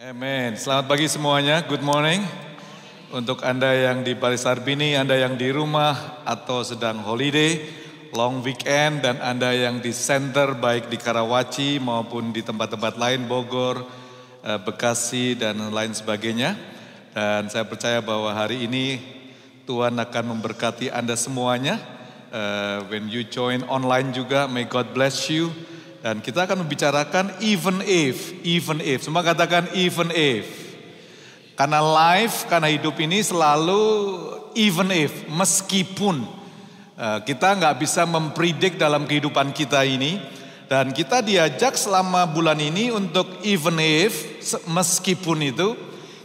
Amin. Selamat pagi semuanya. Good morning. Untuk Anda yang di Sarbini, Anda yang di rumah atau sedang holiday, long weekend, dan Anda yang di center baik di Karawaci maupun di tempat-tempat lain, Bogor, eh, Bekasi, dan lain sebagainya. Dan saya percaya bahwa hari ini Tuhan akan memberkati Anda semuanya. Uh, when you join online juga, may God bless you. Dan kita akan membicarakan even if, even if. Semua katakan even if. Karena life, karena hidup ini selalu even if, meskipun. Uh, kita nggak bisa mempredik dalam kehidupan kita ini. Dan kita diajak selama bulan ini untuk even if, meskipun itu,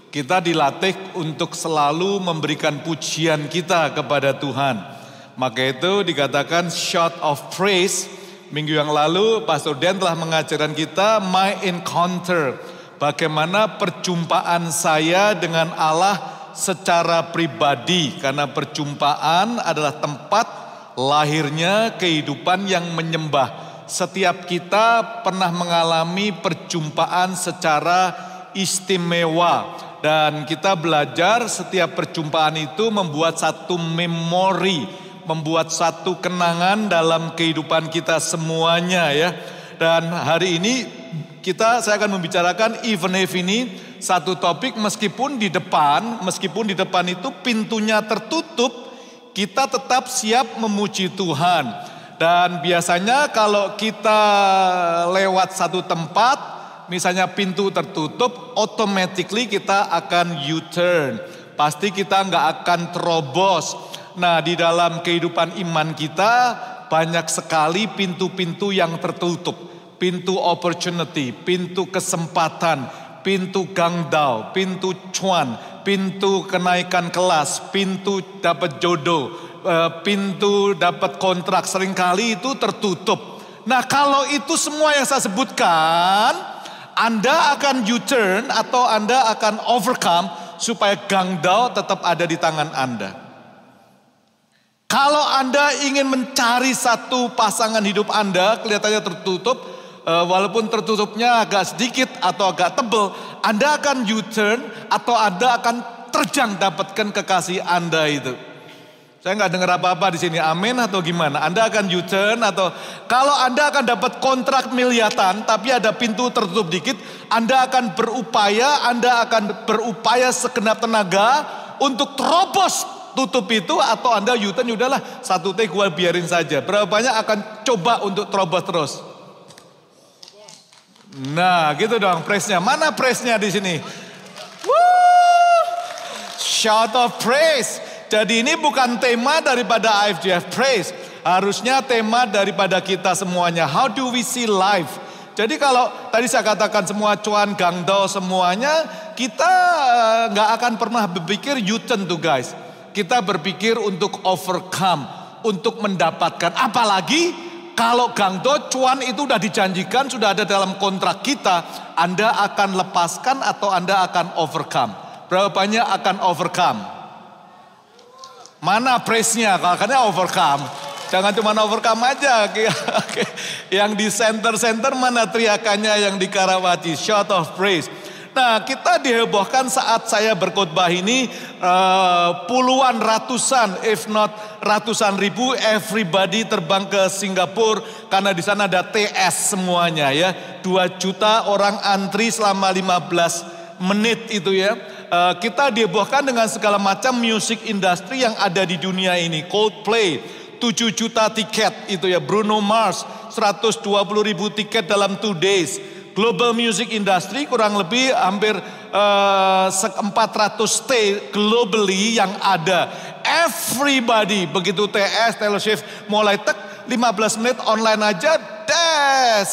kita dilatih untuk selalu memberikan pujian kita kepada Tuhan. Maka itu dikatakan shot of praise. Minggu yang lalu Pastor Dan telah mengajarkan kita my encounter. Bagaimana perjumpaan saya dengan Allah secara pribadi. Karena perjumpaan adalah tempat lahirnya kehidupan yang menyembah. Setiap kita pernah mengalami perjumpaan secara istimewa dan kita belajar setiap perjumpaan itu membuat satu memori, membuat satu kenangan dalam kehidupan kita semuanya ya. Dan hari ini kita saya akan membicarakan event if ini satu topik meskipun di depan, meskipun di depan itu pintunya tertutup, kita tetap siap memuji Tuhan. Dan biasanya kalau kita lewat satu tempat, misalnya pintu tertutup, automatically kita akan U-turn. Pasti kita nggak akan terobos. Nah di dalam kehidupan iman kita banyak sekali pintu-pintu yang tertutup. Pintu opportunity, pintu kesempatan, pintu gangdau, pintu cuan, pintu kenaikan kelas, pintu dapat jodoh, eh, pintu dapat kontrak sering kali itu tertutup. Nah kalau itu semua yang saya sebutkan, anda akan U-turn atau Anda akan overcome supaya gangdau tetap ada di tangan Anda. Kalau Anda ingin mencari satu pasangan hidup Anda, kelihatannya tertutup, eh, walaupun tertutupnya agak sedikit atau agak tebal, Anda akan U-turn atau Anda akan terjang dapatkan kekasih Anda itu. Saya nggak dengar apa-apa di sini. Amin atau gimana? Anda akan U-turn atau kalau Anda akan dapat kontrak miliatan tapi ada pintu tertutup dikit, Anda akan berupaya, Anda akan berupaya segenap tenaga untuk terobos tutup itu atau Anda ya udahlah satu take gue biarin saja. Berapa banyak akan coba untuk terobos terus? Nah, gitu dong praise-nya. Mana praise-nya di sini? Shout of praise. Jadi ini bukan tema daripada IFGF Praise. Harusnya tema daripada kita semuanya. How do we see life? Jadi kalau tadi saya katakan semua cuan, gangdo semuanya, kita eh, nggak akan pernah berpikir turn to guys. Kita berpikir untuk overcome, untuk mendapatkan. Apalagi kalau gangdo cuan itu sudah dijanjikan, sudah ada dalam kontrak kita, Anda akan lepaskan atau Anda akan overcome. Berapa banyak akan overcome? Mana praise-nya? Karena overcome. Jangan cuma overcome aja. yang di center-center mana teriakannya yang di Karawaci. Shout of praise. Nah kita dihebohkan saat saya berkhotbah ini uh, puluhan ratusan if not ratusan ribu everybody terbang ke Singapura karena di sana ada TS semuanya ya. Dua juta orang antri selama 15 menit itu ya uh, kita dibuahkan dengan segala macam music industry yang ada di dunia ini. Coldplay, 7 juta tiket itu ya. Bruno Mars, 120 ribu tiket dalam 2 days. Global music industry kurang lebih hampir uh, eh, 400 stay globally yang ada. Everybody, begitu TS, Taylor Swift mulai tek 15 menit online aja, des.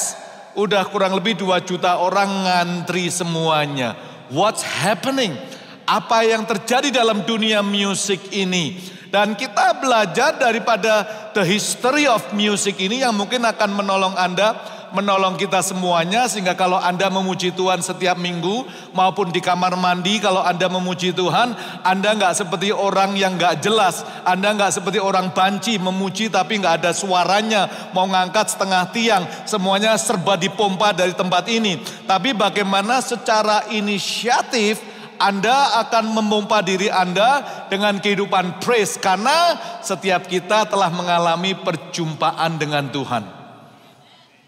Udah kurang lebih 2 juta orang ngantri semuanya. What's happening? Apa yang terjadi dalam dunia musik ini? Dan kita belajar daripada the history of music ini yang mungkin akan menolong Anda menolong kita semuanya sehingga kalau Anda memuji Tuhan setiap minggu maupun di kamar mandi kalau Anda memuji Tuhan, Anda nggak seperti orang yang nggak jelas, Anda nggak seperti orang banci memuji tapi nggak ada suaranya, mau ngangkat setengah tiang, semuanya serba dipompa dari tempat ini. Tapi bagaimana secara inisiatif anda akan memompa diri Anda dengan kehidupan praise karena setiap kita telah mengalami perjumpaan dengan Tuhan.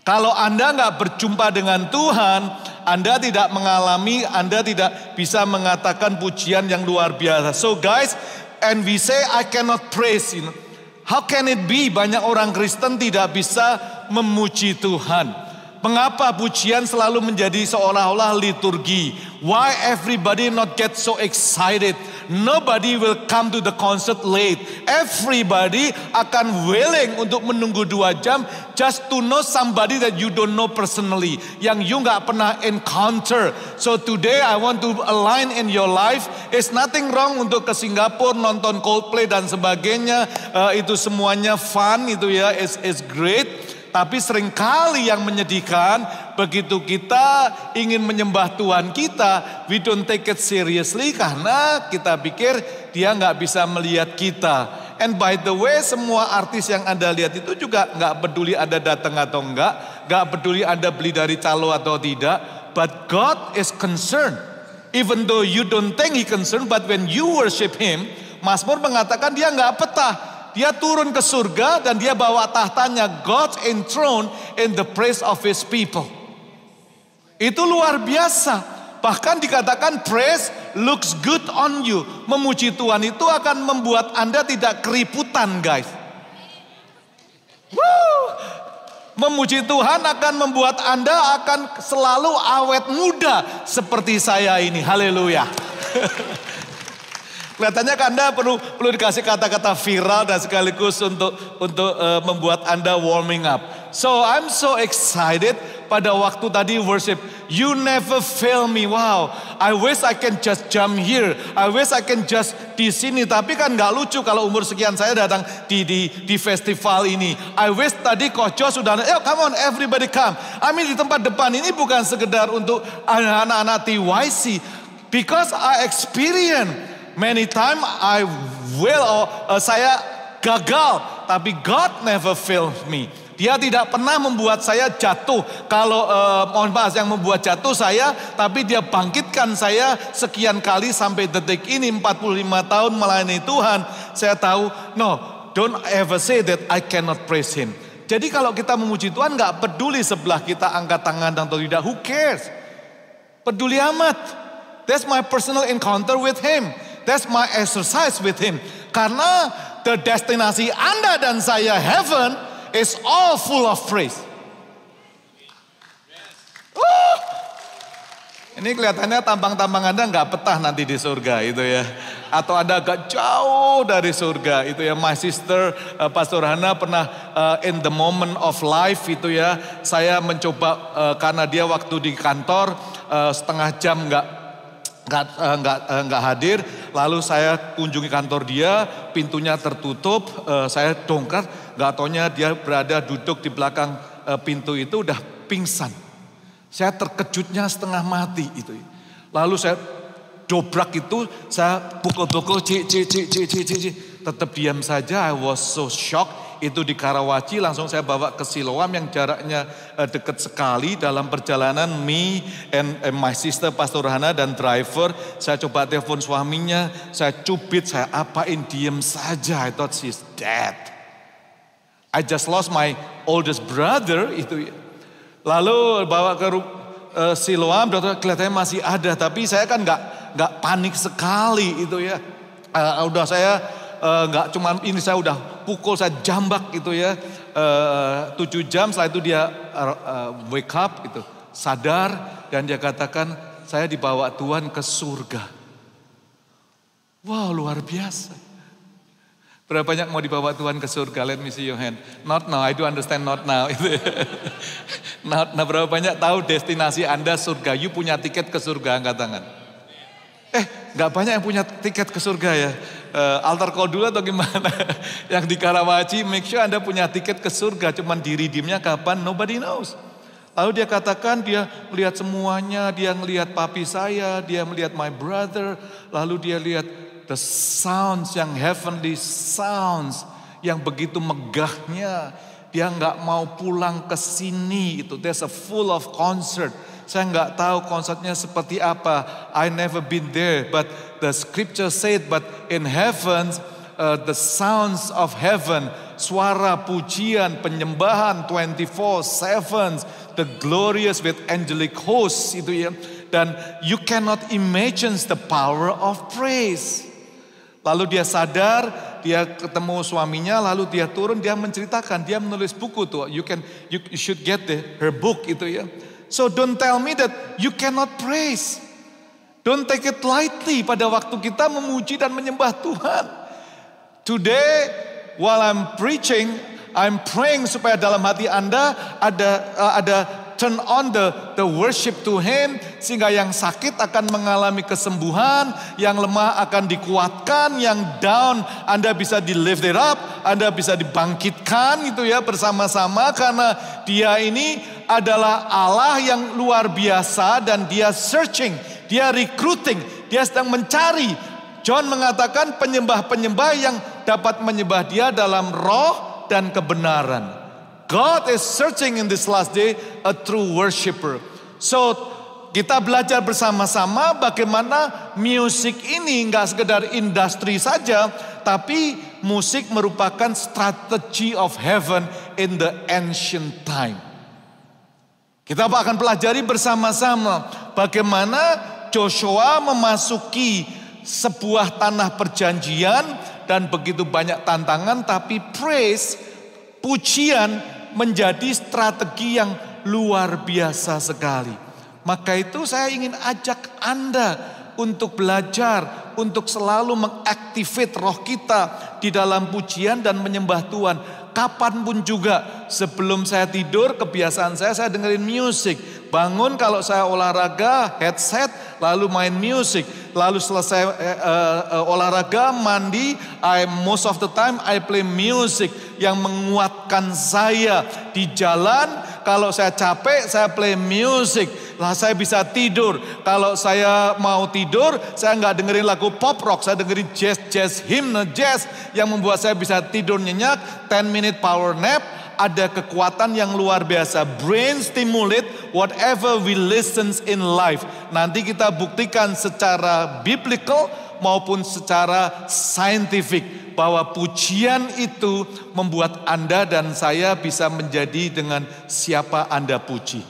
Kalau Anda nggak berjumpa dengan Tuhan, Anda tidak mengalami, Anda tidak bisa mengatakan pujian yang luar biasa. So guys, and we say I cannot praise. You. How can it be banyak orang Kristen tidak bisa memuji Tuhan? Mengapa pujian selalu menjadi seolah-olah liturgi? Why everybody not get so excited? Nobody will come to the concert late. Everybody akan willing untuk menunggu dua jam just to know somebody that you don't know personally. Yang you nggak pernah encounter. So today I want to align in your life. It's nothing wrong untuk ke Singapura nonton Coldplay dan sebagainya. Uh, itu semuanya fun itu ya. It's, it's great. Tapi sering kali yang menyedihkan begitu kita ingin menyembah Tuhan kita, we don't take it seriously karena kita pikir dia nggak bisa melihat kita. And by the way semua artis yang Anda lihat itu juga nggak peduli Anda datang atau enggak, nggak peduli Anda beli dari calo atau tidak, but God is concerned. Even though you don't think he concerned, but when you worship him, Mazmur mengatakan dia nggak petah. Dia turun ke surga dan dia bawa tahtanya. God's enthroned in the praise of his people. Itu luar biasa. Bahkan dikatakan praise looks good on you. Memuji Tuhan itu akan membuat Anda tidak keriputan guys. Woo! Memuji Tuhan akan membuat Anda akan selalu awet muda seperti saya ini. Haleluya. Kelihatannya Anda perlu perlu dikasih kata-kata viral dan sekaligus untuk untuk uh, membuat Anda warming up. So I'm so excited pada waktu tadi worship. You never fail me. Wow, I wish I can just jump here. I wish I can just di sini. Tapi kan nggak lucu kalau umur sekian saya datang di di di festival ini. I wish tadi Koco sudah, eh come on everybody come. I mean di tempat depan ini bukan sekedar untuk anak-anak TYC. Because I experience Many time I will, uh, saya gagal, tapi God never failed me. Dia tidak pernah membuat saya jatuh. Kalau uh, mohon maaf yang membuat jatuh saya, tapi dia bangkitkan saya sekian kali sampai detik ini 45 tahun melayani Tuhan. Saya tahu, no, don't ever say that I cannot praise Him. Jadi kalau kita memuji Tuhan nggak peduli sebelah kita angkat tangan atau tidak, who cares? Peduli amat. That's my personal encounter with Him. That's my exercise with him. Karena the destinasi Anda dan saya heaven is all full of praise. Uh, ini kelihatannya tampang-tampang Anda nggak petah nanti di surga itu ya. Atau Anda agak jauh dari surga itu ya. My sister uh, Pastor Hana pernah uh, in the moment of life itu ya. Saya mencoba uh, karena dia waktu di kantor uh, setengah jam nggak nggak uh, nggak uh, nggak hadir. Lalu saya kunjungi kantor dia pintunya tertutup uh, saya dongkar nggak taunya dia berada duduk di belakang pintu itu udah pingsan. Saya terkejutnya setengah mati itu. Lalu saya dobrak itu saya pukul-pukul cik cik cik cik tetap diam saja I was so shocked itu di Karawaci langsung saya bawa ke Siloam yang jaraknya uh, dekat sekali dalam perjalanan me and, and my sister Pastor Hana dan driver. Saya coba telepon suaminya saya cubit saya apain diem saja. I thought she's dead. I just lost my oldest brother itu lalu bawa ke uh, Siloam dokter kelihatannya masih ada tapi saya kan nggak nggak panik sekali itu ya. Uh, udah saya nggak uh, cuma ini saya udah pukul saya jambak gitu ya. Uh, tujuh jam setelah itu dia uh, uh, wake up itu sadar dan dia katakan saya dibawa Tuhan ke surga. Wow luar biasa. Berapa banyak mau dibawa Tuhan ke surga? Let me see your hand. Not now, I do understand not now. not, nah berapa banyak tahu destinasi Anda surga? You punya tiket ke surga, angkat tangan. Eh, nggak banyak yang punya tiket ke surga ya uh, altar call dulu atau gimana? yang di Karawaci, make sure Anda punya tiket ke surga, cuman diridimnya kapan? Nobody knows. Lalu dia katakan dia melihat semuanya, dia melihat papi saya, dia melihat my brother, lalu dia lihat the sounds yang heavenly sounds yang begitu megahnya. Dia nggak mau pulang ke sini itu. There's a full of concert. Saya nggak tahu konsernya seperti apa. I never been there, but the scripture said, but in heaven, uh, the sounds of heaven, suara pujian, penyembahan 24/7 the glorious with angelic hosts itu ya. Dan you cannot imagine the power of praise. Lalu dia sadar, dia ketemu suaminya, lalu dia turun, dia menceritakan, dia menulis buku tuh. You can, you should get the, her book itu ya. So don't tell me that you cannot praise. Don't take it lightly pada waktu kita memuji dan menyembah Tuhan. Today, while I'm preaching, I'm praying supaya dalam hati Anda ada uh, ada turn on the the worship to him sehingga yang sakit akan mengalami kesembuhan, yang lemah akan dikuatkan, yang down Anda bisa di lift it up, Anda bisa dibangkitkan itu ya bersama-sama karena dia ini adalah Allah yang luar biasa dan dia searching, dia recruiting, dia sedang mencari. John mengatakan penyembah-penyembah yang dapat menyembah dia dalam roh dan kebenaran. God is searching in this last day a true worshiper. So kita belajar bersama-sama bagaimana musik ini nggak sekedar industri saja, tapi musik merupakan strategy of heaven in the ancient time. Kita akan pelajari bersama-sama bagaimana Joshua memasuki sebuah tanah perjanjian dan begitu banyak tantangan tapi praise, pujian menjadi strategi yang luar biasa sekali. Maka itu saya ingin ajak Anda untuk belajar, untuk selalu mengaktifkan roh kita di dalam pujian dan menyembah Tuhan. Kapan pun juga sebelum saya tidur kebiasaan saya saya dengerin musik. Bangun kalau saya olahraga headset lalu main musik. Lalu selesai uh, uh, olahraga mandi I most of the time I play music yang menguatkan saya di jalan kalau saya capek saya play music lah saya bisa tidur. Kalau saya mau tidur, saya nggak dengerin lagu pop rock, saya dengerin jazz, jazz, hymn, jazz yang membuat saya bisa tidur nyenyak. 10 minute power nap, ada kekuatan yang luar biasa. Brain stimulate whatever we listens in life. Nanti kita buktikan secara biblical maupun secara scientific bahwa pujian itu membuat Anda dan saya bisa menjadi dengan siapa Anda puji.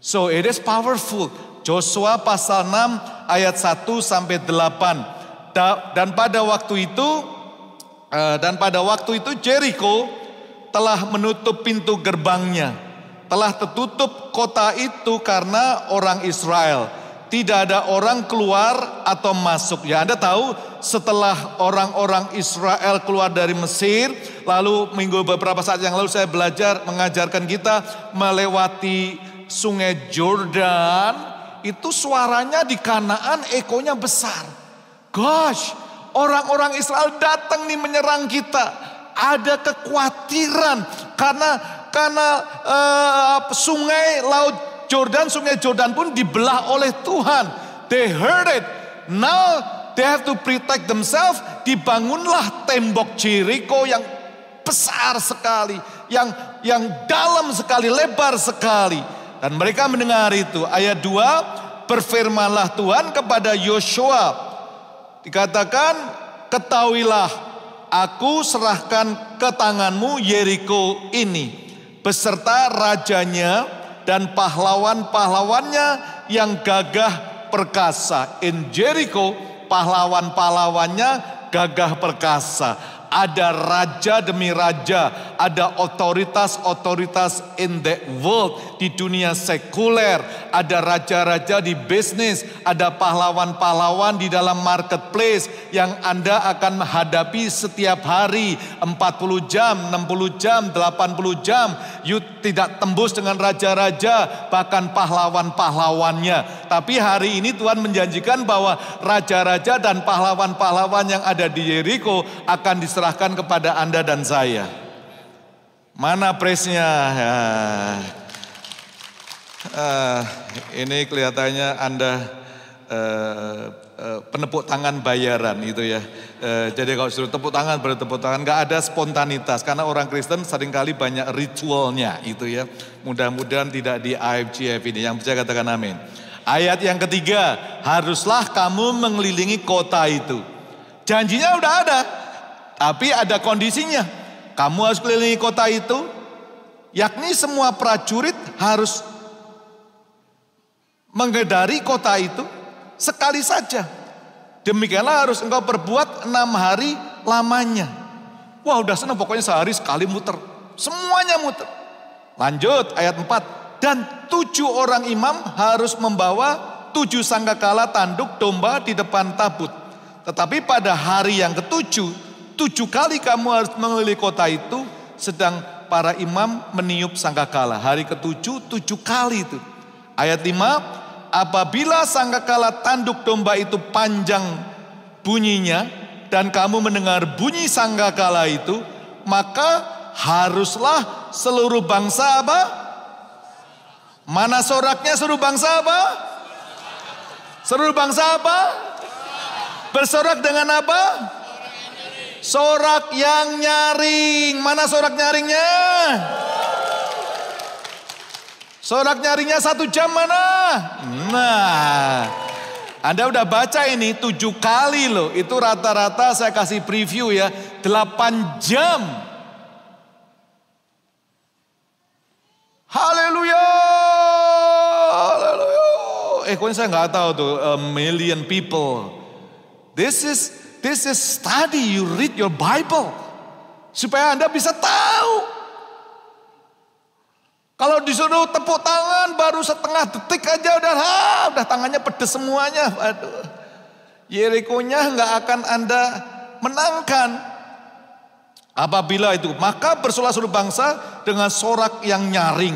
So it is powerful. Joshua pasal 6 ayat 1 sampai 8. Dan pada waktu itu eh, dan pada waktu itu Jericho telah menutup pintu gerbangnya. Telah tertutup kota itu karena orang Israel. Tidak ada orang keluar atau masuk. Ya Anda tahu setelah orang-orang Israel keluar dari Mesir. Lalu minggu beberapa saat yang lalu saya belajar mengajarkan kita melewati sungai Jordan itu suaranya di Kanaan ekonya besar. Gosh, orang-orang Israel datang nih menyerang kita. Ada kekhawatiran karena karena uh, sungai laut Jordan, sungai Jordan pun dibelah oleh Tuhan. They heard it. Now they have to protect themselves. Dibangunlah tembok Jericho yang besar sekali, yang yang dalam sekali, lebar sekali. Dan mereka mendengar itu. Ayat 2, berfirmanlah Tuhan kepada Yosua. Dikatakan, ketahuilah aku serahkan ke tanganmu Yeriko ini. Beserta rajanya dan pahlawan-pahlawannya yang gagah perkasa. In Jericho, pahlawan-pahlawannya gagah perkasa ada raja demi raja, ada otoritas-otoritas in the world di dunia sekuler, ada raja-raja di bisnis, ada pahlawan-pahlawan di dalam marketplace yang Anda akan menghadapi setiap hari 40 jam, 60 jam, 80 jam. You tidak tembus dengan raja-raja, bahkan pahlawan-pahlawannya. Tapi hari ini Tuhan menjanjikan bahwa raja-raja dan pahlawan-pahlawan yang ada di Jericho akan diserahkan serahkan kepada Anda dan saya. Mana presnya? Ya. Uh, ini kelihatannya Anda uh, uh, penepuk tangan bayaran itu ya. Uh, jadi kalau suruh tepuk tangan baru tepuk tangan, nggak ada spontanitas karena orang Kristen sering kali banyak ritualnya itu ya. Mudah-mudahan tidak di IFGF ini. Yang bisa katakan amin. Ayat yang ketiga, haruslah kamu mengelilingi kota itu. Janjinya udah ada, tapi ada kondisinya. Kamu harus kelilingi kota itu, yakni semua prajurit harus menggedari kota itu sekali saja. Demikianlah harus engkau perbuat enam hari lamanya. Wah udah senang pokoknya sehari sekali muter. Semuanya muter. Lanjut ayat 4. Dan tujuh orang imam harus membawa tujuh sangkakala tanduk domba di depan tabut. Tetapi pada hari yang ketujuh, tujuh kali kamu harus mengelilingi kota itu, sedang para imam meniup sangkakala. Hari ketujuh, tujuh kali itu. Ayat 5, apabila sangkakala tanduk domba itu panjang bunyinya dan kamu mendengar bunyi sangkakala itu, maka haruslah seluruh bangsa apa? Mana soraknya seluruh bangsa apa? Seluruh bangsa apa? Bersorak dengan apa? Sorak yang nyaring. Mana sorak nyaringnya? Sorak nyaringnya satu jam mana? Nah, Anda udah baca ini tujuh kali loh. Itu rata-rata saya kasih preview ya. Delapan jam. Haleluya. Haleluya. Eh kok saya nggak tahu tuh. A million people. This is this is study. You read your Bible. Supaya Anda bisa tahu kalau disuruh tepuk tangan baru setengah detik aja udah ha, udah tangannya pedes semuanya. Aduh. Yerikonya nggak akan Anda menangkan. Apabila itu, maka bersolah seluruh bangsa dengan sorak yang nyaring.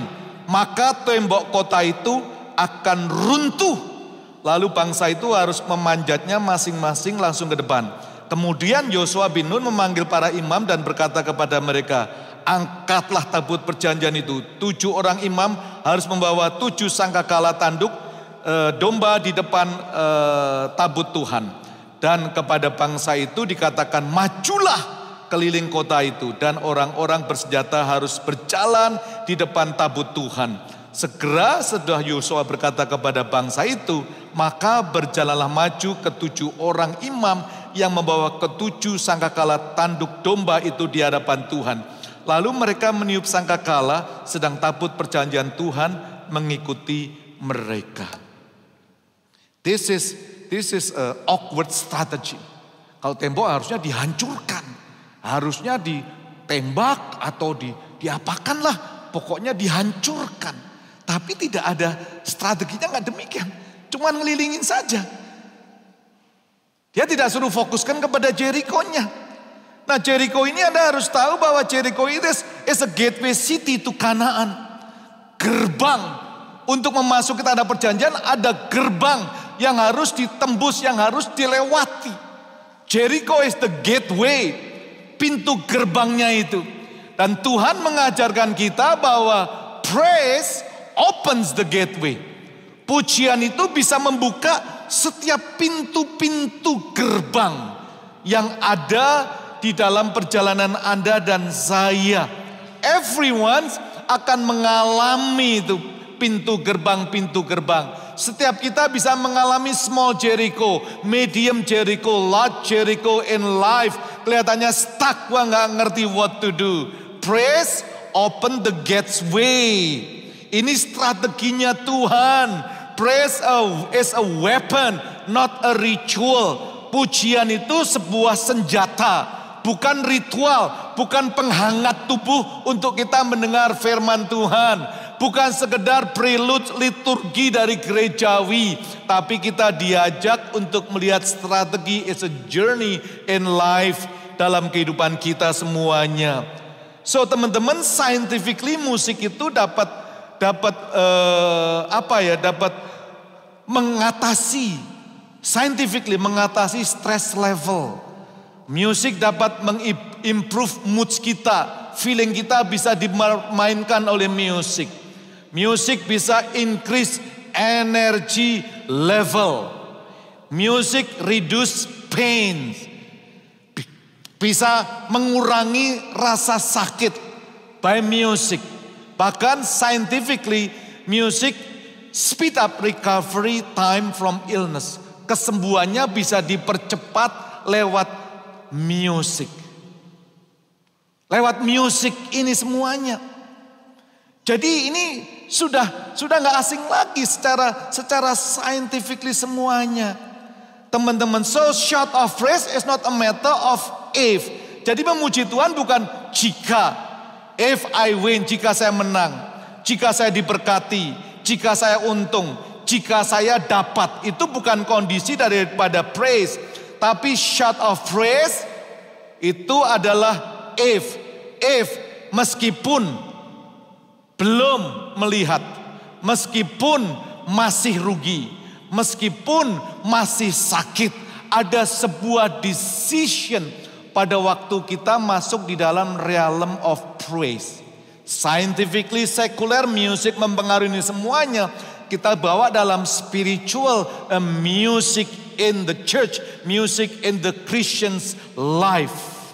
Maka tembok kota itu akan runtuh. Lalu bangsa itu harus memanjatnya masing-masing langsung ke depan. Kemudian Yosua bin Nun memanggil para imam dan berkata kepada mereka, angkatlah tabut perjanjian itu. Tujuh orang imam harus membawa tujuh sangkakala tanduk e, domba di depan e, tabut Tuhan. Dan kepada bangsa itu dikatakan majulah keliling kota itu. Dan orang-orang bersenjata harus berjalan di depan tabut Tuhan. Segera setelah Yosua berkata kepada bangsa itu, maka berjalanlah maju ketujuh orang imam yang membawa ketujuh sangkakala tanduk domba itu di hadapan Tuhan Lalu mereka meniup sangkakala sedang tabut perjanjian Tuhan mengikuti mereka. This is this is a awkward strategy. Kalau tembok harusnya dihancurkan, harusnya ditembak atau di diapakanlah, pokoknya dihancurkan. Tapi tidak ada strateginya nggak demikian, cuman ngelilingin saja. Dia tidak suruh fokuskan kepada Jericho-nya. Nah Jericho ini Anda harus tahu bahwa Jericho itu is a gateway city to Kanaan. Gerbang untuk memasuki tanah perjanjian ada gerbang yang harus ditembus, yang harus dilewati. Jericho is the gateway, pintu gerbangnya itu. Dan Tuhan mengajarkan kita bahwa praise opens the gateway. Pujian itu bisa membuka setiap pintu-pintu gerbang yang ada di dalam perjalanan Anda dan saya. Everyone akan mengalami itu pintu gerbang-pintu gerbang. Setiap kita bisa mengalami small Jericho, medium Jericho, large Jericho in life. Kelihatannya stuck, wah nggak ngerti what to do. Praise, open the gates way. Ini strateginya Tuhan. Praise is a weapon, not a ritual. Pujian itu sebuah senjata, bukan ritual, bukan penghangat tubuh untuk kita mendengar firman Tuhan, bukan sekedar prelude liturgi dari gerejawi, tapi kita diajak untuk melihat strategi is a journey in life dalam kehidupan kita semuanya. So teman-teman, scientifically musik itu dapat dapat uh, apa ya? Dapat mengatasi scientifically mengatasi stress level. Musik dapat mengimprove mood kita. Feeling kita bisa dimainkan oleh musik. Music bisa increase energy level. Music reduce pain. Bisa mengurangi rasa sakit by music. Bahkan scientifically music speed up recovery time from illness. Kesembuhannya bisa dipercepat lewat music. Lewat musik ini semuanya. Jadi ini sudah sudah nggak asing lagi secara secara scientifically semuanya. Teman-teman, so short of phrase is not a matter of if. Jadi memuji Tuhan bukan jika, if I win, jika saya menang, jika saya diberkati, jika saya untung, jika saya dapat. Itu bukan kondisi daripada praise. Tapi short of phrase itu adalah if, if meskipun belum melihat, meskipun masih rugi, meskipun masih sakit, ada sebuah decision pada waktu kita masuk di dalam realm of praise. Scientifically secular music mempengaruhi semuanya. Kita bawa dalam spiritual uh, music in the church, music in the Christian's life.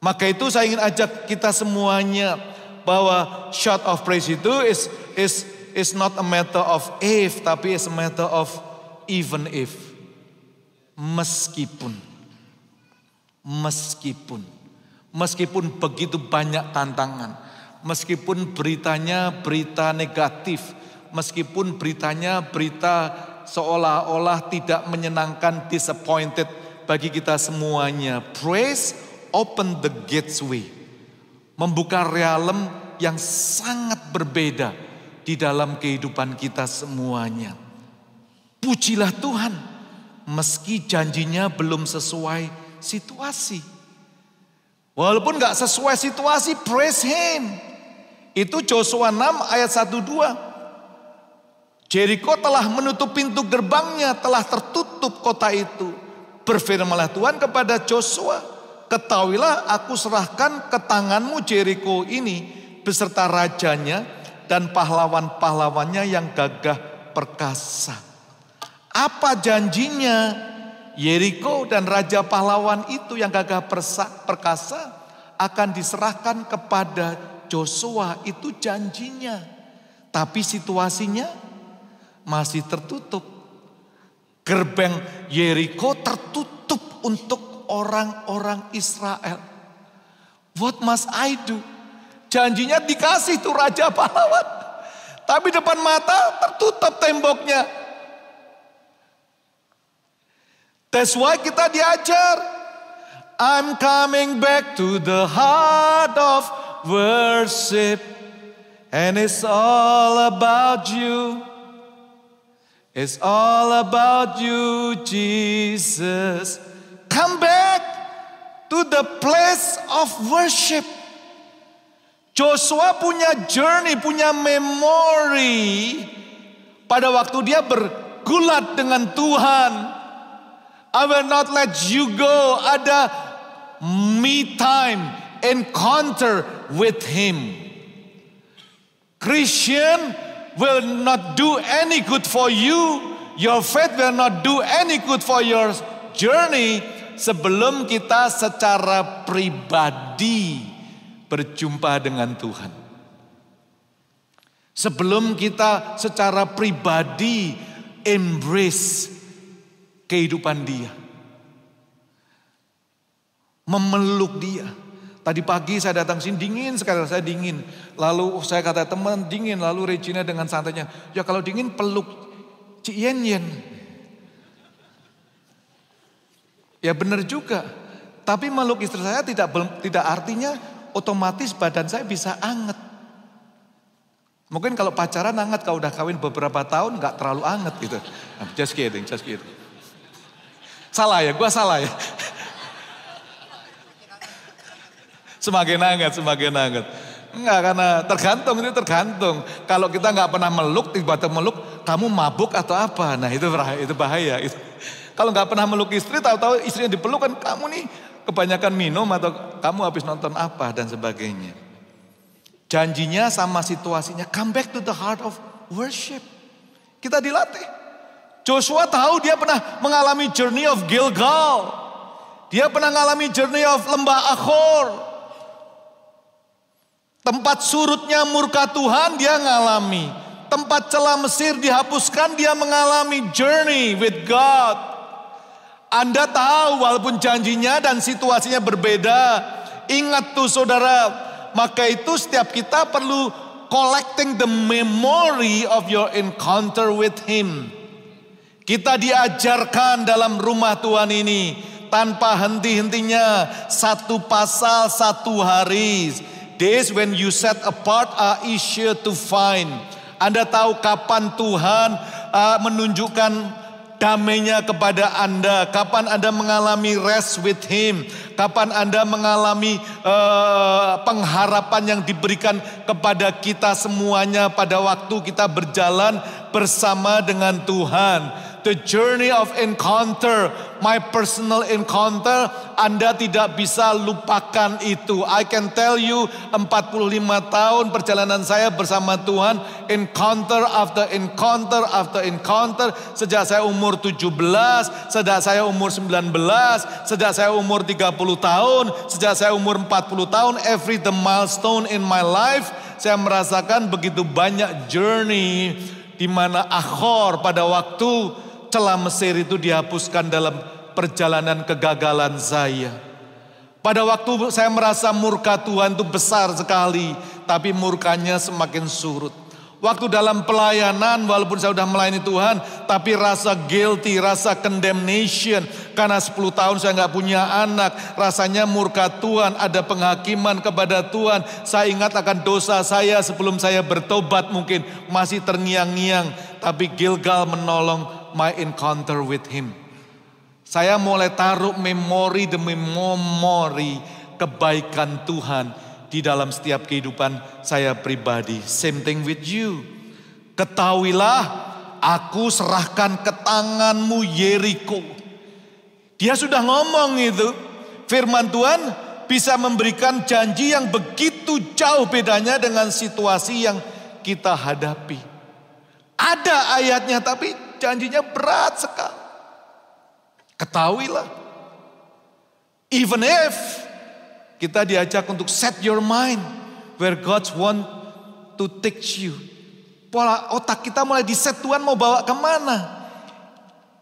Maka itu saya ingin ajak kita semuanya bahwa short of praise itu is is is not a matter of if tapi is a matter of even if. Meskipun meskipun meskipun begitu banyak tantangan, meskipun beritanya berita negatif, meskipun beritanya berita seolah-olah tidak menyenangkan, disappointed bagi kita semuanya. Praise open the gateway. Membuka realem yang sangat berbeda di dalam kehidupan kita semuanya. Pujilah Tuhan meski janjinya belum sesuai situasi. Walaupun gak sesuai situasi, praise Him. Itu Joshua 6 ayat 1 2. Jericho telah menutup pintu gerbangnya, telah tertutup kota itu. Berfirmanlah Tuhan kepada Joshua, Ketahuilah aku serahkan ke tanganmu Jericho ini beserta rajanya dan pahlawan-pahlawannya yang gagah perkasa. Apa janjinya? Jericho dan raja pahlawan itu yang gagah perkasa akan diserahkan kepada Joshua itu janjinya. Tapi situasinya masih tertutup. Gerbang Jericho tertutup untuk orang-orang Israel. What must I do? Janjinya dikasih tuh raja pahlawan. Tapi depan mata tertutup temboknya. That's why kita diajar. I'm coming back to the heart of worship. And it's all about you. It's all about you, Jesus. Come back to the place of worship. Joshua punya journey, punya memori pada waktu dia bergulat dengan Tuhan. I will not let you go. Ada me time, encounter with him. Christian will not do any good for you. Your faith will not do any good for your journey sebelum kita secara pribadi berjumpa dengan Tuhan. Sebelum kita secara pribadi embrace kehidupan dia. Memeluk dia. Tadi pagi saya datang sini dingin sekali, saya dingin. Lalu saya kata teman dingin, lalu Regina dengan santainya, ya kalau dingin peluk Cik Yen. Ya benar juga. Tapi meluk istri saya tidak tidak artinya otomatis badan saya bisa anget. Mungkin kalau pacaran anget, kalau udah kawin beberapa tahun nggak terlalu anget gitu. Just kidding, just kidding. Salah ya, gua salah ya. Semakin hangat, semakin hangat. Enggak karena tergantung itu tergantung. Kalau kita nggak pernah meluk, tiba-tiba meluk, kamu mabuk atau apa? Nah itu bahaya. Itu bahaya. Kalau nggak pernah meluk istri, tahu-tahu istrinya dipeluk kan kamu nih kebanyakan minum atau kamu habis nonton apa dan sebagainya. Janjinya sama situasinya. Come back to the heart of worship. Kita dilatih. Joshua tahu dia pernah mengalami journey of Gilgal. Dia pernah mengalami journey of lembah Akhor. Tempat surutnya murka Tuhan dia mengalami. Tempat celah Mesir dihapuskan dia mengalami journey with God. Anda tahu walaupun janjinya dan situasinya berbeda. Ingat tuh saudara, maka itu setiap kita perlu collecting the memory of your encounter with him. Kita diajarkan dalam rumah Tuhan ini tanpa henti-hentinya satu pasal satu hari Days when you set apart are easier to find. Anda tahu kapan Tuhan uh, menunjukkan damainya kepada Anda. Kapan Anda mengalami rest with Him. Kapan Anda mengalami uh, pengharapan yang diberikan kepada kita semuanya pada waktu kita berjalan bersama dengan Tuhan the journey of encounter, my personal encounter, Anda tidak bisa lupakan itu. I can tell you 45 tahun perjalanan saya bersama Tuhan, encounter after encounter after encounter, sejak saya umur 17, sejak saya umur 19, sejak saya umur 30 tahun, sejak saya umur 40 tahun, every the milestone in my life, saya merasakan begitu banyak journey di mana akhor pada waktu celah Mesir itu dihapuskan dalam perjalanan kegagalan saya. Pada waktu saya merasa murka Tuhan itu besar sekali, tapi murkanya semakin surut. Waktu dalam pelayanan, walaupun saya sudah melayani Tuhan, tapi rasa guilty, rasa condemnation. Karena 10 tahun saya nggak punya anak, rasanya murka Tuhan, ada penghakiman kepada Tuhan. Saya ingat akan dosa saya sebelum saya bertobat mungkin masih terngiang-ngiang. Tapi Gilgal menolong my encounter with him. Saya mulai taruh memori demi memori kebaikan Tuhan di dalam setiap kehidupan saya pribadi. Same thing with you. Ketahuilah aku serahkan ke tanganmu Yeriko. Dia sudah ngomong itu. Firman Tuhan bisa memberikan janji yang begitu jauh bedanya dengan situasi yang kita hadapi. Ada ayatnya tapi janjinya berat sekali. Ketahuilah. Even if kita diajak untuk set your mind where God want to take you. Pola otak kita mulai diset Tuhan mau bawa ke mana.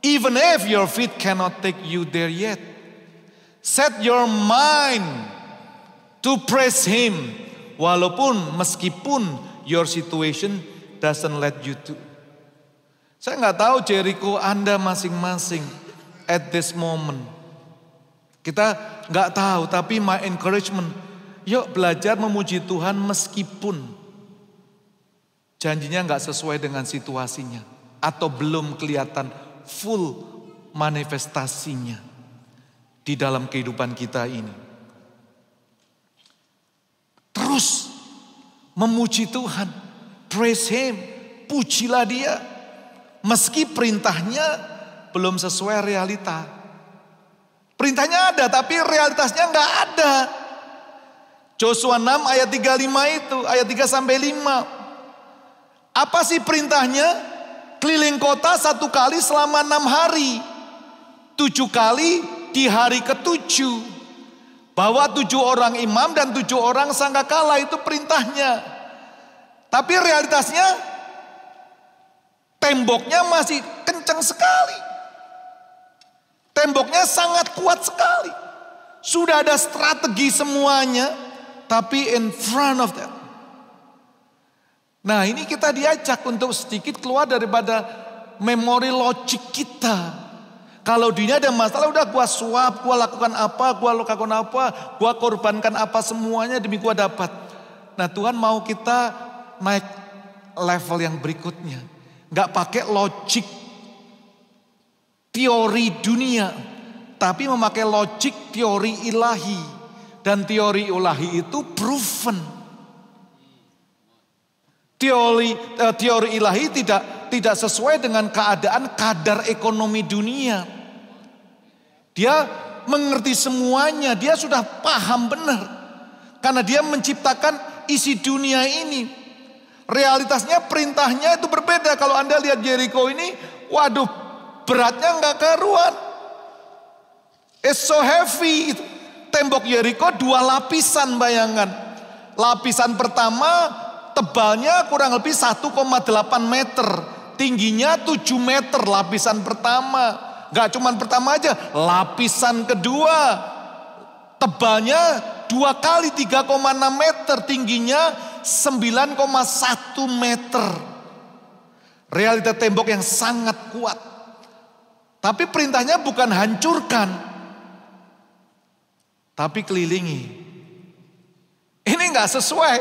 Even if your feet cannot take you there yet. Set your mind to praise Him. Walaupun meskipun your situation doesn't let you to. Saya nggak tahu Jericho Anda masing-masing at this moment. Kita nggak tahu, tapi my encouragement, yuk belajar memuji Tuhan meskipun janjinya nggak sesuai dengan situasinya atau belum kelihatan full manifestasinya di dalam kehidupan kita ini. Terus memuji Tuhan, praise Him, pujilah Dia. Meski perintahnya belum sesuai realita. Perintahnya ada tapi realitasnya nggak ada. Joshua 6 ayat 35 itu, ayat 3 sampai 5. Apa sih perintahnya? Keliling kota satu kali selama enam hari. Tujuh kali di hari ketujuh. Bawa tujuh orang imam dan tujuh orang sangkakala itu perintahnya. Tapi realitasnya Temboknya masih kencang sekali. Temboknya sangat kuat sekali. Sudah ada strategi semuanya, tapi in front of that. Nah ini kita diajak untuk sedikit keluar daripada memori logik kita. Kalau dunia ada masalah udah gua suap, gua lakukan apa, gua lakukan apa, gua korbankan apa semuanya demi gua dapat. Nah Tuhan mau kita naik level yang berikutnya nggak pakai logik teori dunia, tapi memakai logik teori ilahi. Dan teori ilahi itu proven. Teori eh, teori ilahi tidak tidak sesuai dengan keadaan kadar ekonomi dunia. Dia mengerti semuanya, dia sudah paham benar. Karena dia menciptakan isi dunia ini. Realitasnya perintahnya itu berbeda. Kalau Anda lihat Jericho ini, waduh beratnya nggak keruan. It's so heavy. Tembok Jericho dua lapisan bayangkan. Lapisan pertama tebalnya kurang lebih 1,8 meter. Tingginya 7 meter lapisan pertama. Gak cuman pertama aja, lapisan kedua tebalnya dua kali 3,6 meter, tingginya 9,1 meter. Realita tembok yang sangat kuat. Tapi perintahnya bukan hancurkan, tapi kelilingi. Ini nggak sesuai.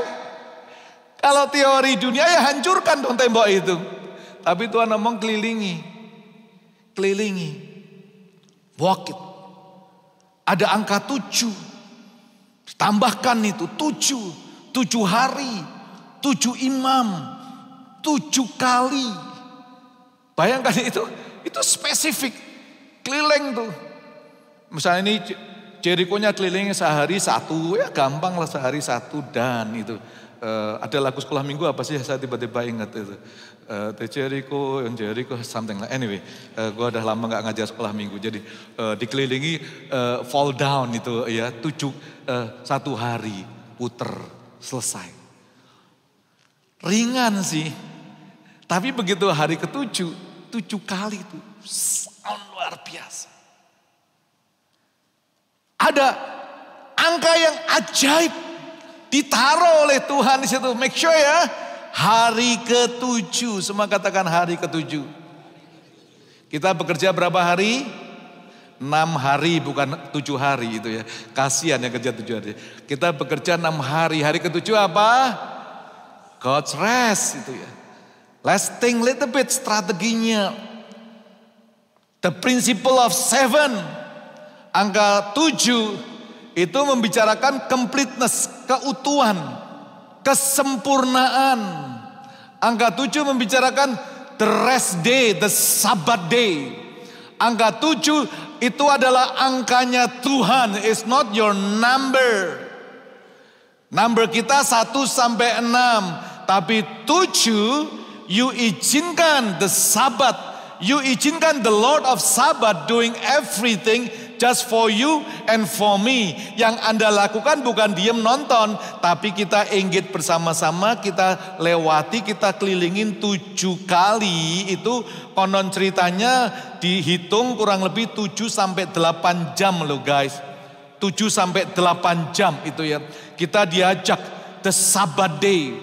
Kalau teori dunia ya hancurkan dong tembok itu. Tapi Tuhan ngomong kelilingi. Kelilingi. Walk it. Ada angka tujuh. Tambahkan itu tujuh. Tujuh hari. Tujuh imam. Tujuh kali. Bayangkan itu. Itu spesifik. Keliling tuh. Misalnya ini Jericho-nya keliling sehari satu. Ya gampang lah sehari satu dan itu. Uh, ada lagu sekolah minggu apa sih saya tiba-tiba ingat itu uh, The Jericho, Jericho, something like anyway. Uh, gue udah lama nggak ngajar sekolah minggu, jadi uh, dikelilingi uh, fall down itu ya tujuh uh, satu hari puter selesai. Ringan sih, tapi begitu hari ketujuh, tujuh kali itu sound luar biasa. Ada angka yang ajaib Ditaruh oleh Tuhan di situ. Make sure ya. Hari ketujuh. Semua katakan hari ketujuh. Kita bekerja berapa hari? Enam hari bukan tujuh hari itu ya. Kasihan yang kerja tujuh hari. Kita bekerja enam hari. Hari ketujuh apa? God's rest itu ya. Let's think little bit strateginya. The principle of seven. Angka tujuh itu membicarakan completeness, keutuhan, kesempurnaan. Angka tujuh membicarakan the rest day, the Sabbath day. Angka tujuh itu adalah angkanya Tuhan, it's not your number. Number kita satu sampai enam, tapi tujuh you izinkan the Sabbath, you izinkan the Lord of Sabbath doing everything just for you and for me. Yang Anda lakukan bukan diem nonton, tapi kita engage bersama-sama, kita lewati, kita kelilingin tujuh kali. Itu konon ceritanya dihitung kurang lebih tujuh sampai delapan jam loh guys. tujuh sampai delapan jam itu ya. Kita diajak the Sabbath day.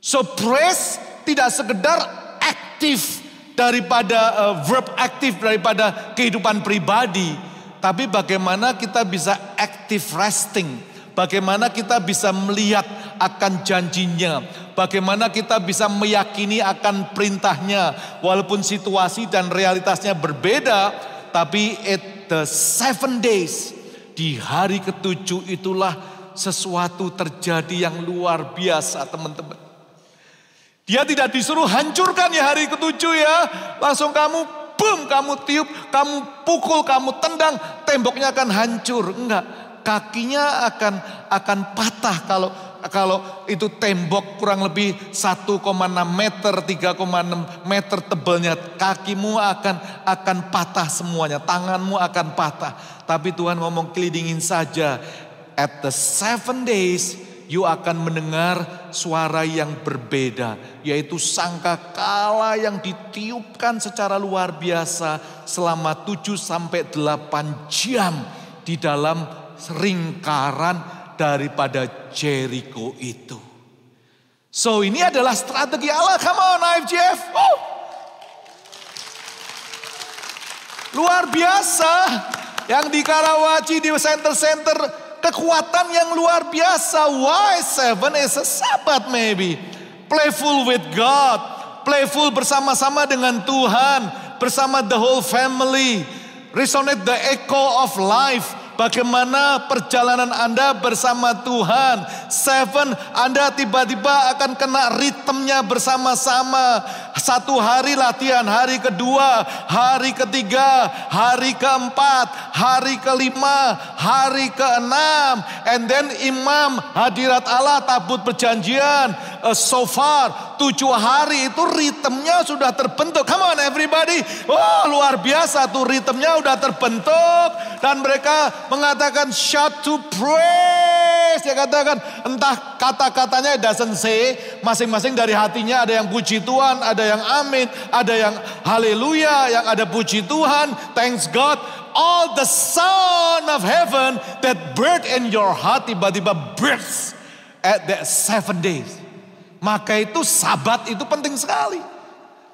So praise tidak sekedar aktif daripada uh, verb aktif daripada kehidupan pribadi, tapi bagaimana kita bisa active resting, bagaimana kita bisa melihat akan janjinya, bagaimana kita bisa meyakini akan perintahnya, walaupun situasi dan realitasnya berbeda, tapi at the seven days di hari ketujuh itulah sesuatu terjadi yang luar biasa teman-teman. Dia tidak disuruh hancurkan ya hari ketujuh ya. Langsung kamu boom, kamu tiup, kamu pukul, kamu tendang, temboknya akan hancur. Enggak, kakinya akan akan patah kalau kalau itu tembok kurang lebih 1,6 meter, 3,6 meter tebalnya, kakimu akan akan patah semuanya, tanganmu akan patah. Tapi Tuhan ngomong kelilingin saja. At the seven days, you akan mendengar suara yang berbeda, yaitu sangka kala yang ditiupkan secara luar biasa selama 7 sampai 8 jam di dalam ringkaran daripada Jericho itu. So ini adalah strategi Allah. Come on IFGF. Oh. Luar biasa. Yang di Karawaci di center-center kekuatan yang luar biasa. Why seven is a Sabbath maybe. Playful with God. Playful bersama-sama dengan Tuhan. Bersama the whole family. Resonate the echo of life. Bagaimana perjalanan Anda bersama Tuhan. Seven, Anda tiba-tiba akan kena ritmenya bersama-sama. Satu hari latihan, hari kedua, hari ketiga, hari keempat, hari kelima, hari ke-6 and then imam hadirat Allah tabut perjanjian uh, so far tujuh hari itu ritmenya sudah terbentuk. Come on everybody. Oh, luar biasa tuh ritmenya udah terbentuk dan mereka mengatakan shout to praise. Dia katakan entah kata-katanya doesn't say masing-masing dari hatinya ada yang puji Tuhan, ada yang amin, ada yang haleluya, yang ada puji Tuhan, thanks God all the son of heaven that birth in your heart tiba-tiba births at that seven days. Maka itu sabat itu penting sekali.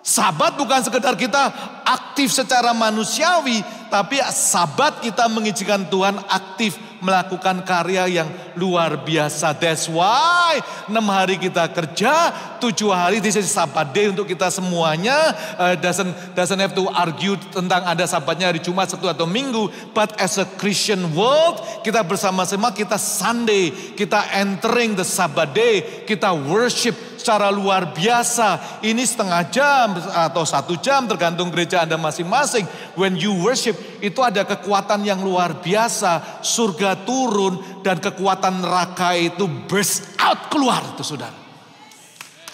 Sabat bukan sekedar kita aktif secara manusiawi, tapi sabat kita mengizinkan Tuhan aktif melakukan karya yang luar biasa. That's why enam hari kita kerja, tujuh hari di sisi sabat day untuk kita semuanya. Uh, doesn't doesn't have to argue tentang ada sabatnya hari Jumat, Sabtu atau Minggu. But as a Christian world, kita bersama-sama kita Sunday, kita entering the Sabbath day, kita worship secara luar biasa. Ini setengah jam atau satu jam tergantung gereja Anda masing-masing. When you worship itu ada kekuatan yang luar biasa. Surga turun dan kekuatan neraka itu burst out keluar itu saudara.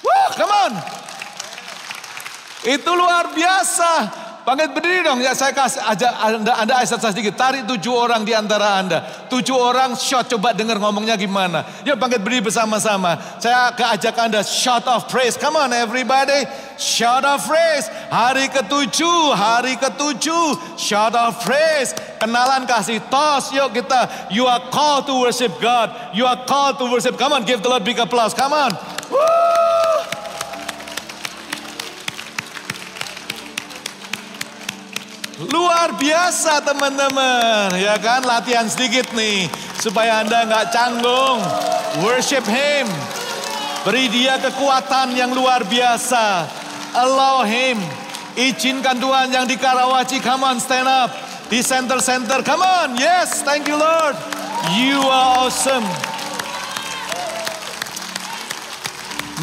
Wah come on. Itu luar biasa. Bangkit berdiri dong, ya saya kasih aja anda, anda saya sedikit. Tarik tujuh orang di antara anda. Tujuh orang shot, coba dengar ngomongnya gimana. Yuk bangkit berdiri bersama-sama. Saya keajak anda shot of praise. Come on everybody. Shout of praise. Hari ketujuh, hari ketujuh. Shout of praise. Kenalan kasih tos. Yuk kita. You are called to worship God. You are called to worship. Come on, give the Lord big applause. Come on. Woo! Luar biasa teman-teman, ya kan? Latihan sedikit nih, supaya Anda nggak canggung. Worship Him. Beri dia kekuatan yang luar biasa. Allow Him. Izinkan Tuhan yang di Karawaci, come on stand up. Di center-center, come on. Yes, thank you Lord. You are awesome.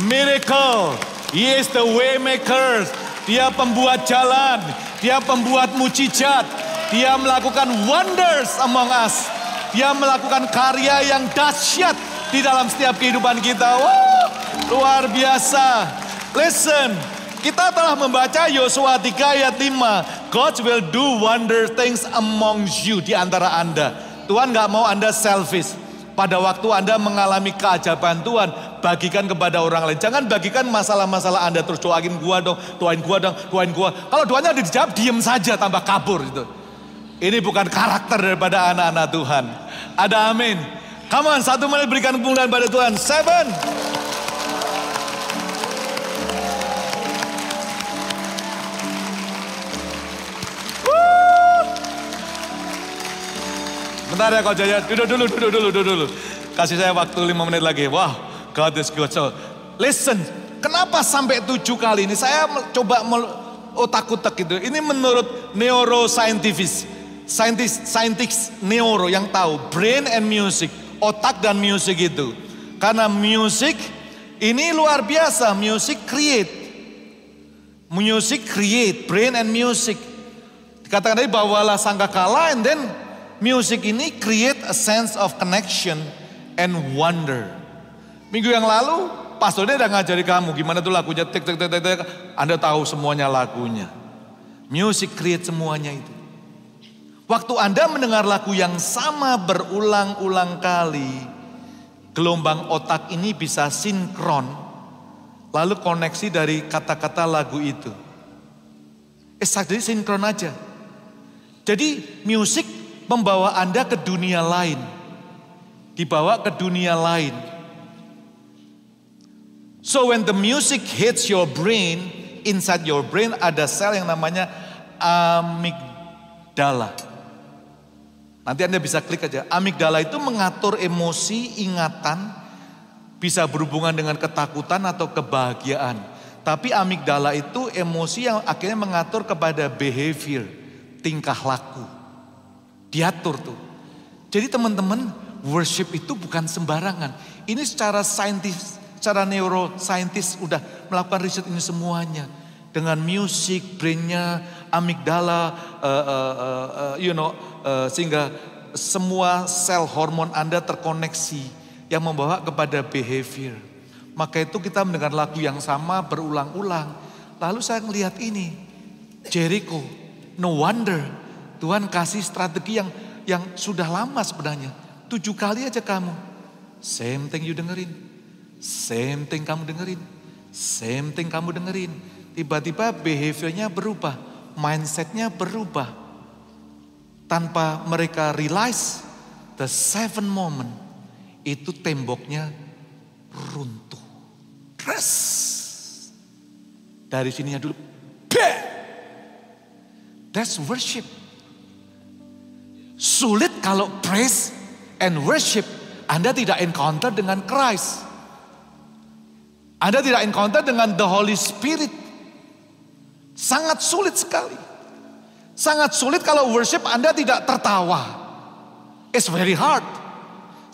Miracle. He is the way maker. Dia pembuat jalan. Dia pembuat mujizat. Dia melakukan wonders among us. Dia melakukan karya yang dahsyat di dalam setiap kehidupan kita. Wow, luar biasa. Listen, kita telah membaca Yosua 3 ayat 5. God will do wonder things among you di antara Anda. Tuhan gak mau Anda selfish. Pada waktu Anda mengalami keajaban Tuhan, bagikan kepada orang lain. Jangan bagikan masalah-masalah Anda terus doain gua dong, doain gua dong, doain gua. Kalau doanya dijawab, diem saja tambah kabur itu. Ini bukan karakter daripada anak-anak Tuhan. Ada amin. Come on, satu menit berikan kemuliaan pada Tuhan. Seven. Bentar ya kau Jaya, duduk dulu, duduk dulu, duduk dulu. Kasih saya waktu lima menit lagi. Wah, God is good. So, listen, kenapa sampai tujuh kali ini? Saya coba otak-otak gitu. Ini menurut neuroscientist, scientist, scientist neuro yang tahu brain and music, otak dan music itu. Karena music ini luar biasa, music create. Music create, brain and music. Dikatakan tadi bawalah sangkakala and then music ini create a sense of connection and wonder. Minggu yang lalu pastornya udah ngajari kamu gimana tuh lagunya tek tek tek tek. Anda tahu semuanya lagunya. Music create semuanya itu. Waktu Anda mendengar lagu yang sama berulang-ulang kali, gelombang otak ini bisa sinkron, lalu koneksi dari kata-kata lagu itu. Eh, jadi sinkron aja. Jadi musik membawa Anda ke dunia lain. Dibawa ke dunia lain. So when the music hits your brain, inside your brain ada sel yang namanya amigdala. Nanti Anda bisa klik aja. Amigdala itu mengatur emosi, ingatan, bisa berhubungan dengan ketakutan atau kebahagiaan. Tapi amigdala itu emosi yang akhirnya mengatur kepada behavior, tingkah laku. Diatur tuh. Jadi teman-teman, worship itu bukan sembarangan. Ini secara saintis, secara neuroscientist udah melakukan riset ini semuanya. Dengan musik, brainnya, amigdala, uh, uh, uh, you know, uh, sehingga semua sel hormon Anda terkoneksi yang membawa kepada behavior. Maka itu kita mendengar lagu yang sama berulang-ulang. Lalu saya melihat ini, Jericho, no wonder Tuhan kasih strategi yang yang sudah lama sebenarnya. Tujuh kali aja kamu. Same thing you dengerin. Same thing kamu dengerin. Same thing kamu dengerin. Tiba-tiba behaviornya berubah. Mindsetnya berubah. Tanpa mereka realize the seven moment. Itu temboknya runtuh. Press. Dari sininya dulu. Bang! That's worship. Sulit kalau praise and worship Anda tidak encounter dengan Christ. Anda tidak encounter dengan the Holy Spirit. Sangat sulit sekali. Sangat sulit kalau worship Anda tidak tertawa. It's very hard.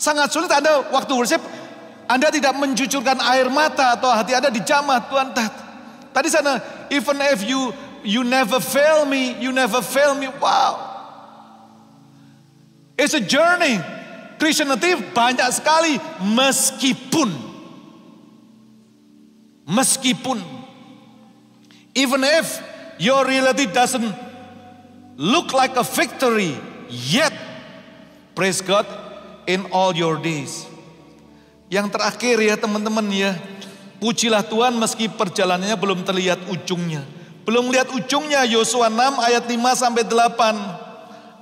Sangat sulit Anda waktu worship anda tidak mencucurkan air mata atau hati Anda dijamah Tuhan. Tadi sana, even if you you never fail me, you never fail me. Wow. It's a journey. Christianity banyak sekali meskipun meskipun even if your reality doesn't look like a victory yet praise God in all your days yang terakhir ya teman-teman ya. Pujilah Tuhan meski perjalanannya belum terlihat ujungnya. Belum lihat ujungnya Yosua 6 ayat 5 sampai 8.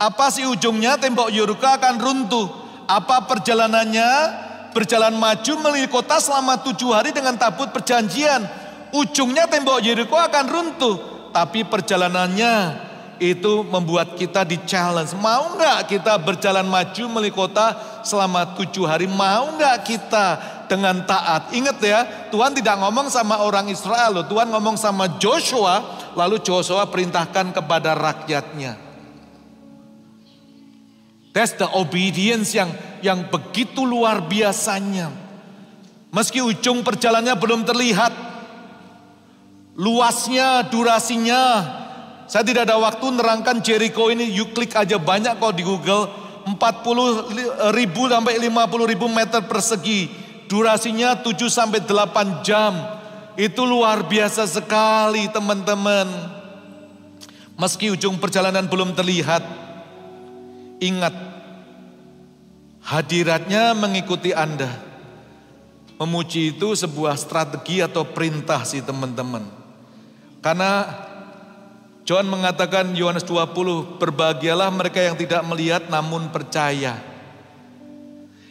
Apa sih ujungnya? Tembok Yeriko akan runtuh. Apa perjalanannya? Berjalan maju melalui kota selama tujuh hari dengan tabut perjanjian. Ujungnya tembok Yeriko akan runtuh. Tapi perjalanannya itu membuat kita di challenge. Mau nggak kita berjalan maju melalui kota selama tujuh hari? Mau nggak kita dengan taat? Ingat ya, Tuhan tidak ngomong sama orang Israel loh. Tuhan ngomong sama Joshua, lalu Joshua perintahkan kepada rakyatnya. That's the obedience yang yang begitu luar biasanya. Meski ujung perjalanannya belum terlihat, luasnya, durasinya, saya tidak ada waktu nerangkan Jericho ini, you klik aja banyak kok di Google. 40 ribu sampai 50 ribu meter persegi. Durasinya 7 sampai 8 jam. Itu luar biasa sekali teman-teman. Meski ujung perjalanan belum terlihat. Ingat, hadiratnya mengikuti Anda. Memuji itu sebuah strategi atau perintah sih teman-teman. Karena John mengatakan Yohanes 20, berbahagialah mereka yang tidak melihat namun percaya.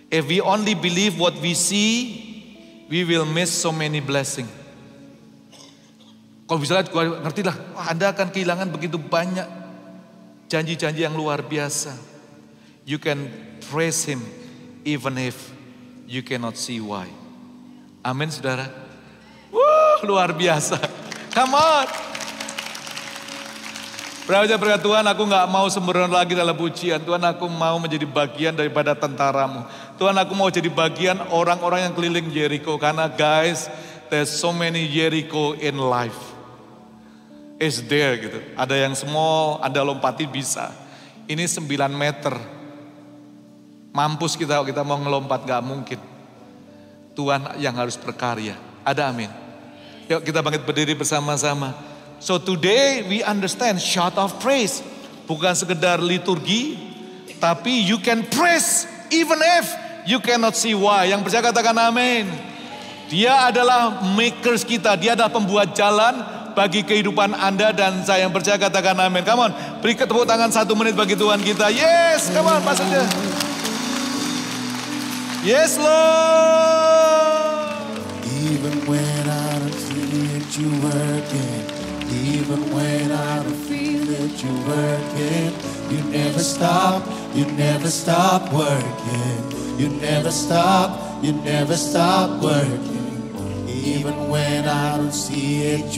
If we only believe what we see, we will miss so many blessing. Kalau bisa ngerti lah, Anda akan kehilangan begitu banyak janji-janji yang luar biasa. You can praise Him even if you cannot see why. Amin saudara. Wah luar biasa. Come on. Berapa berkat Tuhan aku gak mau sembrono lagi dalam pujian. Tuhan aku mau menjadi bagian daripada tentaramu. Tuhan aku mau jadi bagian orang-orang yang keliling Jericho. Karena guys, there's so many Jericho in life. It's there gitu. Ada yang small, ada lompati bisa. Ini 9 meter. Mampus kita kita mau ngelompat gak mungkin. Tuhan yang harus berkarya. Ada amin. Yuk kita bangkit berdiri bersama-sama. So today we understand shout of praise bukan sekedar liturgi, tapi you can praise even if you cannot see why. Yang percaya katakan amin. Dia adalah makers kita, dia adalah pembuat jalan bagi kehidupan Anda dan saya yang percaya katakan amin. Come on, beri tepuk tangan satu menit bagi Tuhan kita. Yes, come on, pas saja. Yes, Lord. Even when I don't see it, You're working. Even when I don't feel that you're working, you never stop, you never stop working. You never stop, you never stop working. Even when I don't see it,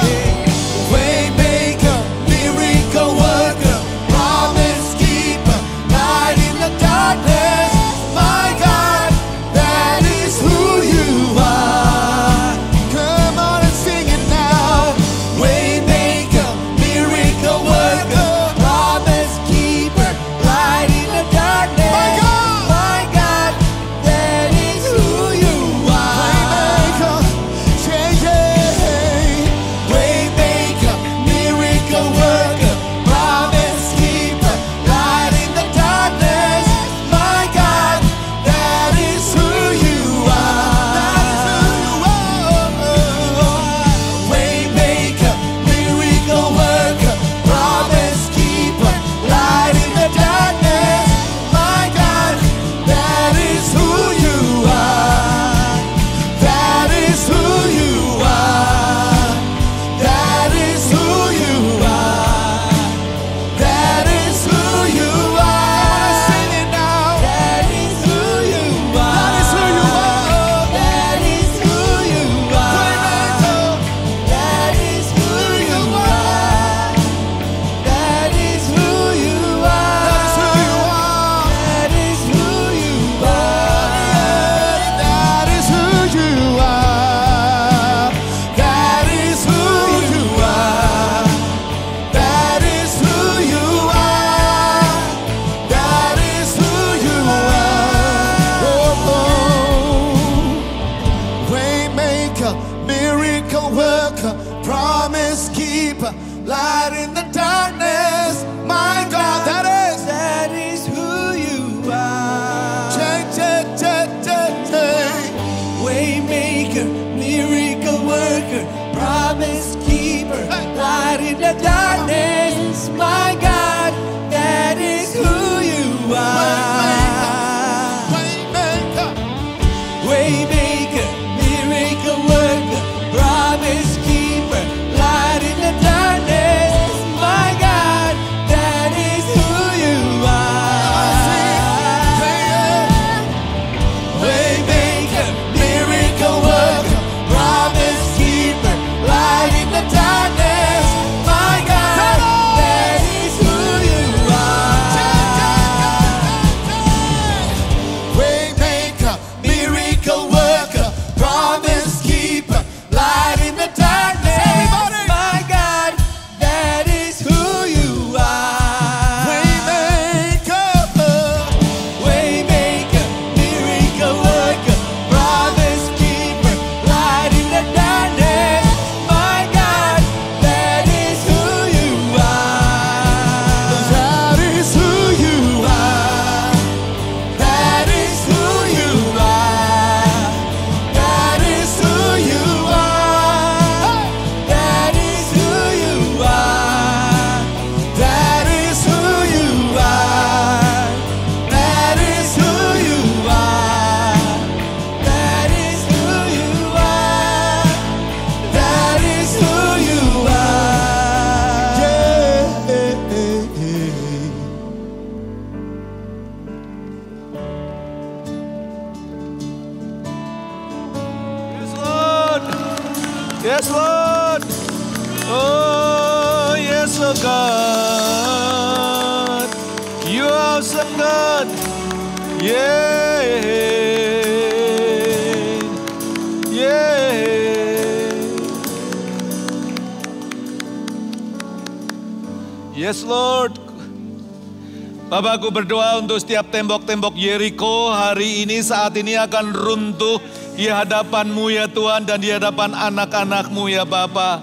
Bapakku berdoa untuk setiap tembok-tembok Yeriko hari ini saat ini akan runtuh di hadapanmu ya Tuhan dan di hadapan anak-anakmu ya Bapa.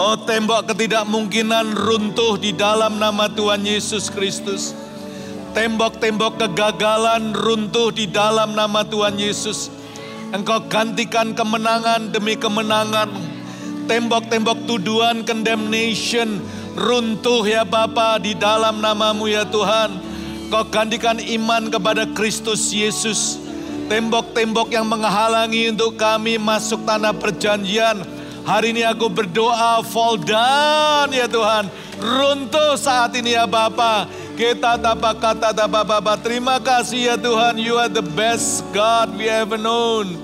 Oh tembok ketidakmungkinan runtuh di dalam nama Tuhan Yesus Kristus. Tembok-tembok kegagalan runtuh di dalam nama Tuhan Yesus. Engkau gantikan kemenangan demi kemenangan. Tembok-tembok tuduhan condemnation runtuh ya Bapa di dalam namamu ya Tuhan. Kau gantikan iman kepada Kristus Yesus. Tembok-tembok yang menghalangi untuk kami masuk tanah perjanjian. Hari ini aku berdoa fall down ya Tuhan. Runtuh saat ini ya Bapa. Kita tapak kata tapak Bapa. Terima kasih ya Tuhan. You are the best God we ever known.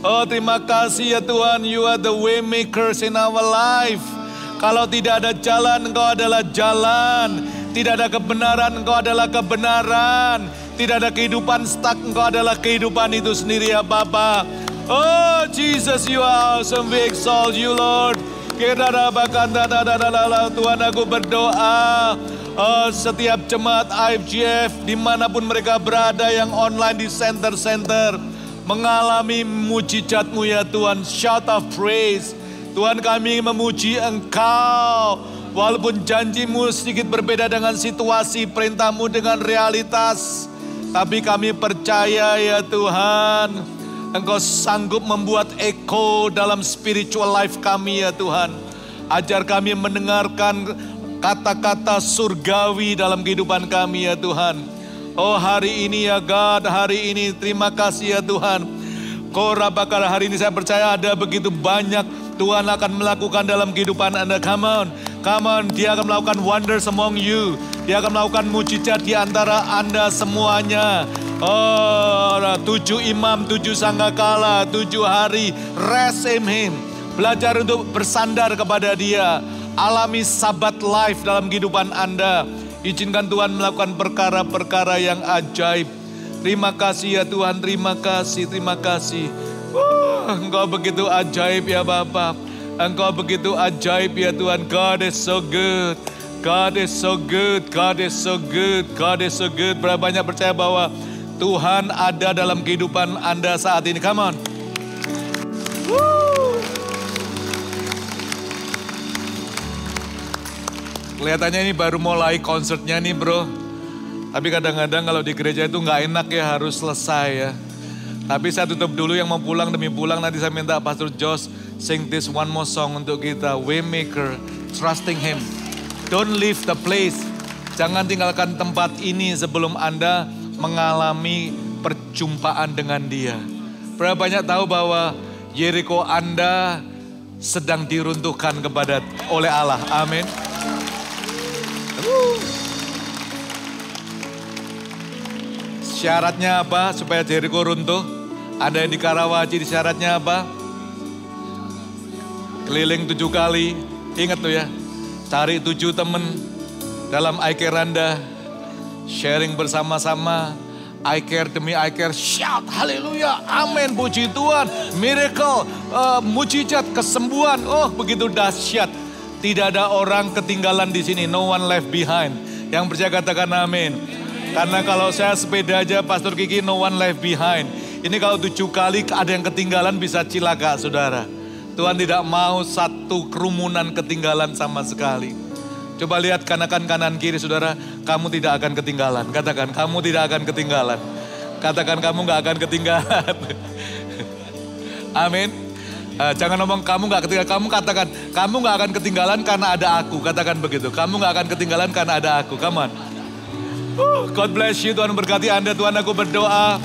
Oh terima kasih ya Tuhan. You are the way makers in our life. Kalau tidak ada jalan, Engkau adalah jalan. Tidak ada kebenaran, Engkau adalah kebenaran. Tidak ada kehidupan stuck, Engkau adalah kehidupan itu sendiri ya Bapa. Oh Jesus, you are awesome. We exalt you Lord. Tuhan aku berdoa oh, setiap jemaat IFGF di mana pun mereka berada yang online di center-center mengalami mujizatmu ya Tuhan. Shout of praise. Tuhan kami memuji Engkau. Walaupun janjimu sedikit berbeda dengan situasi perintahmu dengan realitas. Tapi kami percaya ya Tuhan Engkau sanggup membuat eko dalam spiritual life kami ya Tuhan. Ajar kami mendengarkan kata-kata surgawi dalam kehidupan kami ya Tuhan. Oh hari ini ya God, hari ini terima kasih ya Tuhan. Kora bakal hari ini saya percaya ada begitu banyak Tuhan akan melakukan dalam kehidupan Anda. Come on, come on, dia akan melakukan wonders among you. Dia akan melakukan mujizat di antara Anda semuanya. Oh, tujuh imam, tujuh sanggakala, tujuh hari, rest in him. Belajar untuk bersandar kepada dia. Alami sabat life dalam kehidupan Anda. Izinkan Tuhan melakukan perkara-perkara yang ajaib. Terima kasih ya Tuhan, terima kasih, terima kasih. Uh, engkau begitu ajaib ya Bapak. Engkau begitu ajaib ya Tuhan. God is so good. God is so good. God is so good. God is so good. Berapa banyak percaya bahwa Tuhan ada dalam kehidupan Anda saat ini. Come on. Kelihatannya ini baru mulai konsertnya nih bro. Tapi kadang-kadang kalau di gereja itu nggak enak ya harus selesai ya. Tapi saya tutup dulu yang mau pulang demi pulang nanti saya minta Pastor Josh sing this one more song untuk kita. Waymaker, trusting Him. Don't leave the place. Jangan tinggalkan tempat ini sebelum Anda mengalami perjumpaan dengan dia. Berapa banyak tahu bahwa Jericho Anda sedang diruntuhkan kepada oleh Allah. Amin. Syaratnya apa supaya Jericho runtuh? Ada yang di Karawaci syaratnya apa? Keliling tujuh kali. Ingat tuh ya. Cari tujuh temen dalam Aikeranda sharing bersama-sama. I demi I shout haleluya, amin, puji Tuhan, miracle, uh, mujizat, kesembuhan, oh begitu dahsyat. Tidak ada orang ketinggalan di sini, no one left behind. Yang percaya katakan amin. Karena kalau saya sepeda aja, Pastor Kiki, no one left behind. Ini kalau tujuh kali ada yang ketinggalan bisa cilaka, saudara. Tuhan tidak mau satu kerumunan ketinggalan sama sekali. Coba lihat kanan kanan kiri saudara, kamu tidak akan ketinggalan. Katakan, kamu tidak akan ketinggalan. Katakan kamu nggak akan ketinggalan. Amin. Uh, jangan ngomong kamu nggak ketinggalan, kamu katakan kamu nggak akan ketinggalan karena ada aku. Katakan begitu, kamu nggak akan ketinggalan karena ada aku. Come. Uh, God bless you, Tuhan berkati Anda, Tuhan aku berdoa.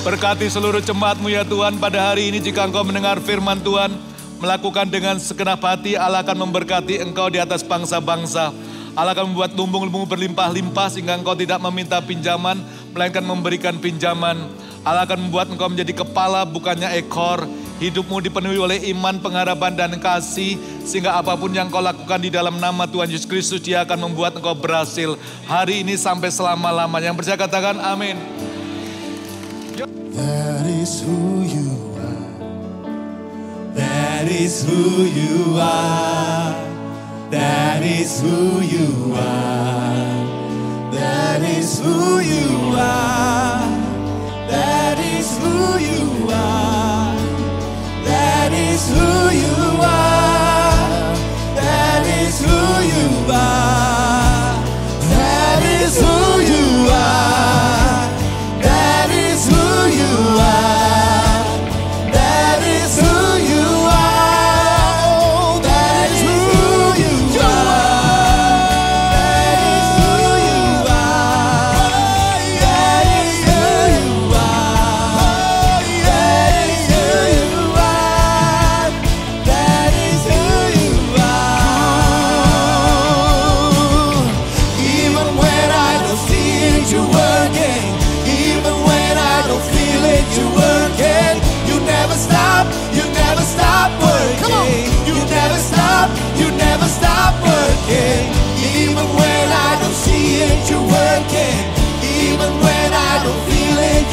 Berkati seluruh jemaatmu ya Tuhan pada hari ini jika engkau mendengar firman Tuhan melakukan dengan segenap hati, Allah akan memberkati engkau di atas bangsa-bangsa. Allah akan membuat lumbung-lumbung berlimpah-limpah sehingga engkau tidak meminta pinjaman, melainkan memberikan pinjaman. Allah akan membuat engkau menjadi kepala bukannya ekor. Hidupmu dipenuhi oleh iman, pengharapan, dan kasih. Sehingga apa pun yang kau lakukan di dalam nama Tuhan Yesus Kristus, dia akan membuat engkau berhasil. Hari ini sampai selama-lamanya. Yang percaya katakan amin. That is who you That is who you are. That is who you are. That is who you are. That is who you are. That is who you are. That is who you are.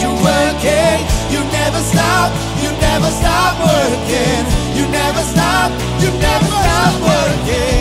you're working. You never stop, you never stop working. You never stop, you never stop working.